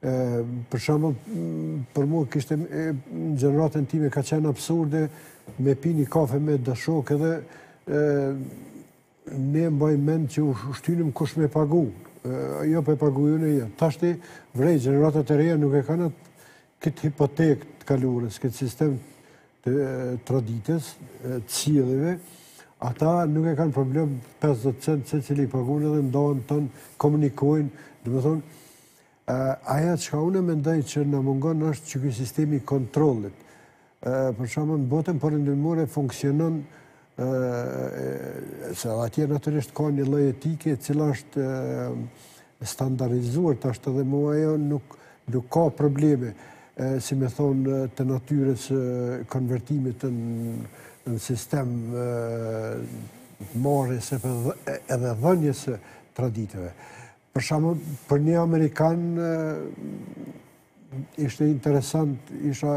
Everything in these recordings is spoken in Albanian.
Për shembull, për mua kishte në gjeneratën time ka kon absurde me pi një kafe me do shokë edhe ne mbaj mend që u shtynim kush me pagu. Jo po e paguj unë, jo. Tashti vrej gjeneratët e reja nuk e kanë Këtë hipotekë të kaluarës, këtë sistem të traditës, të sjelljeve, ata nuk e kanë problem 50 cent secili i pagun edhe ndahen, tanë komunikojnë, domethënë, ajo çka unë e mendoj që na mungon është që ky sistemi i kontrollit, Për shembull, në botën perëndimore funksionon se atje natyrisht ka një lloj etike e cila është standardizuar tash edhe ma ajo nuk nuk ka probleme si me thonë të natyrës së konvertimit në sistem të marrjes edhe dhënies së traditave. Për shembull, për një amerikan Ishte interesant, isha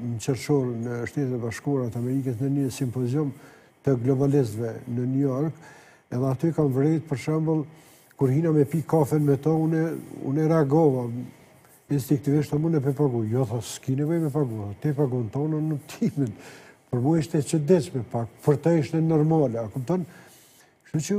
në qershor në Shtetet e Bashkuara të Amerikës në një simpozium të globalistëve në New York, edhe aty kam vrejt për shembull, kur hina me pi kafen me to, unë, unë reagova instinktivisht, thom unë po e paguj, jo tha, s'ki nevojë me pagu, ti pagun tandin, unë timin, për mu ishte e çuditshme pak, për të ishte normale, a kupton? Kështu që,